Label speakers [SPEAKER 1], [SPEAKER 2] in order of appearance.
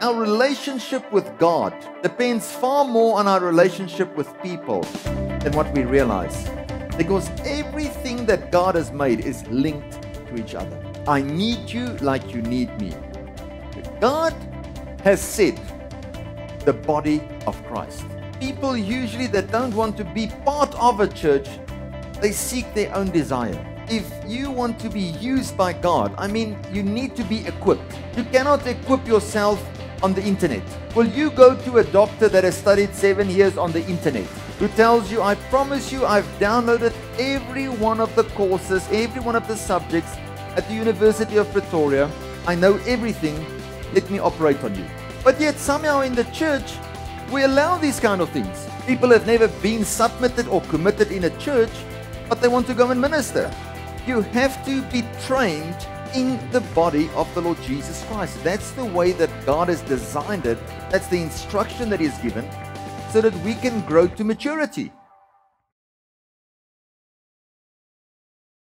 [SPEAKER 1] our relationship with God depends far more on our relationship with people than what we realize. Because everything that God has made is linked to each other. I need you like you need me. God has said the body of Christ. People usually that don't want to be part of a church, they seek their own desire. If you want to be used by God, I mean, you need to be equipped. You cannot equip yourself on the internet. Will you go to a doctor that has studied seven years on the internet who tells you, I promise you, I've downloaded every one of the courses, every one of the subjects at the University of Pretoria. I know everything. Let me operate on you. But yet, somehow in the church, we allow these kind of things. People have never been submitted or committed in a church, but they want to go and minister. You have to be trained in the body of the Lord Jesus Christ. That's the way that God has designed it. That's the instruction that He's given so that we can grow to maturity.